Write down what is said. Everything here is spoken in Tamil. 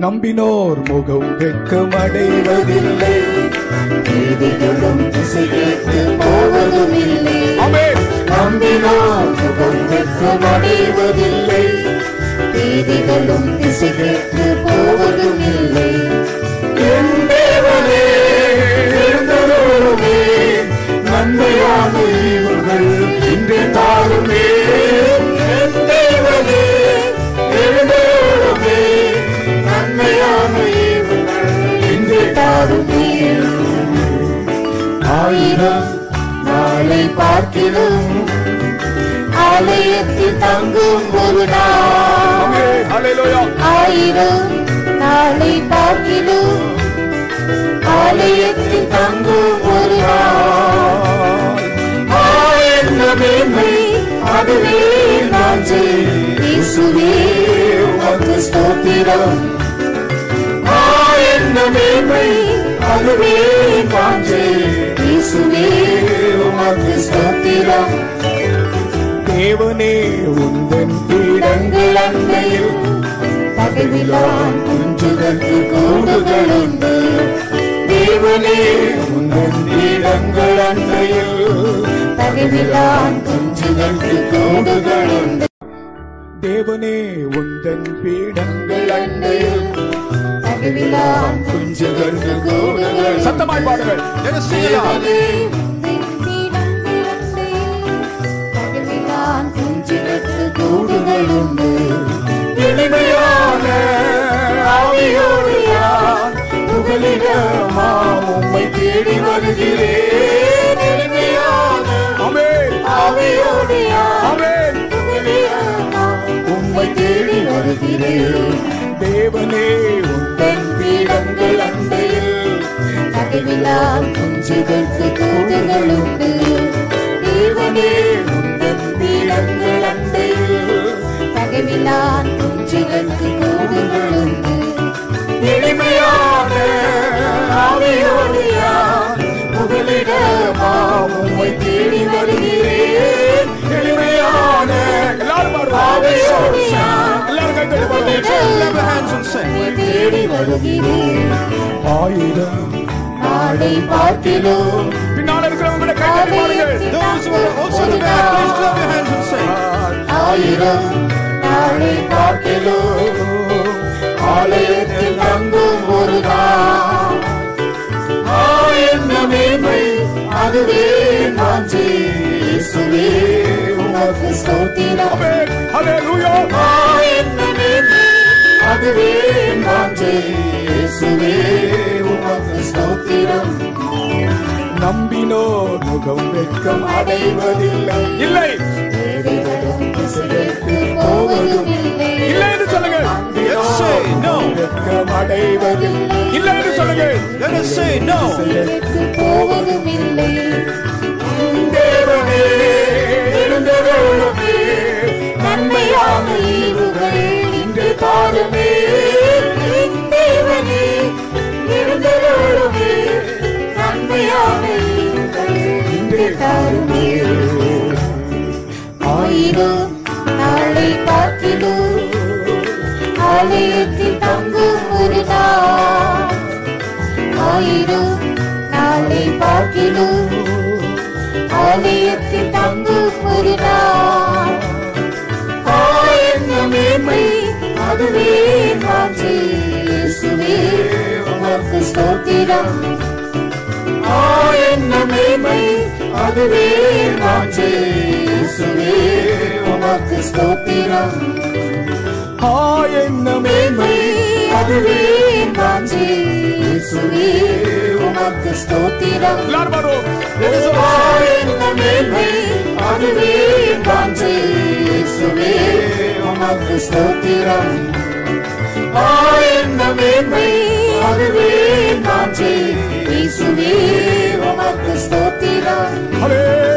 நம்பினோர் முகம் வெட்கம் அடைவதில்லை. நீதிகளும். நம்பினோர் முகம் வெட்கம் அடைவதில்லை. நீதிகளும் திசையேற்று ஆயிரம் நாளை பார்க்கிலும் ஆலயத்தில் தங்கும் ஒரு. ஆயிரம் நாளை பார்க்கிலும் ஆலயத்தில் தங்கும் ஒரு என்ன மேன்மை அதுவே நான் இயேசுவே உமக்கு ஸ்தோத்திரம். என்ன மேன்மை அதுவே நான் இயேசுவே உமக்கு ஸ்தோத்திரம். தேவனே உந்தன் பீடம் இடங்கள் அண்மையில் பகவிலான் குஞ்சுகளுக்கு கூடுகளுண்டு தேவனே உந்தன் இடங்கள் அண்மையில் பகவிலான் குஞ்சுகளுக்கு கூடுகளுண்டு தேவனே உந்தன் பீடங்கள் கூடுகள் சத்தமாய் பாடுங்கள். aloud. கூடுகளுண்டு எளிமையான ஆவியோடு யார் புகலிடமா உம்மை தேடி வருகிறேன். எளிமையான ஆமென். ஆவியோடு யார் ஆமென். புகலிடமா உம்மை தேடி வருகிறேன். தேவனே. எல்லாரும் பாடுவோம். ஆவியோடு யார் எல்லாரும் கைத்தட்டி பாடுவோம். Clap your hands and sing. உம்மை தேடி வருகிறேன். ஆயிரம் நாளை பார்க்கிறோம் பின்னால் இருக்கிறவங்களை கைத்தட்டி பாடுங்கள். Those who are also in the back, please clap your hands and sing. ஆயிரம் நாளை பார்க்கிறோம் ஆலயத்தில் தங்கும் ஒரு நாள் ஆ, என்ன மேன்மை அதுவே நான் இயேசுவே உமக்கு ஸ்தோத்திரம். ஆ, என்ன அதுவே நான் இயேசுவே உமக்கு ஸ்தோத்திரம். நம்பினோர் முகம் வெட்கம் அடைவதில்லை. இல்லை. போவதுமில்லை. இல்லை என்று சொல்லுங்க. வெட்கம் அடைவதில்லை. இல்லை என்று சொல்லுங்க. Let us ஆயிரம் நாளை பார்த்திடு. ஆலயத்தில் தங்கும் ஒரு நாள். ஆயிரம் நாளை பார்த்திடு. ஆலயத்தில் தங்கும் ஒரு நாள். மேன்மை அதுவே நான் இயேசுவே உமக்கு ஸ்தோத்திரம். ஆ, என்ன மேன்மை அதுவே உமக்கு ஸ்தோத்திரம். ஆ என்ன மேன்மை. அதுவே நான் இயேசுவே உமக்கு ஸ்தோத்திரம். எல்லாரும் பாடுவோம். ஆ, என்ன மேன்மை. அதுவே நான் இயேசுவே உமக்கு ஸ்தோத்திரம். ஆ, என்ன மேன்மை. அதுவே நான் இயேசுவே உமக்கு ஸ்தோத்திரம். ஹல்லேலூயா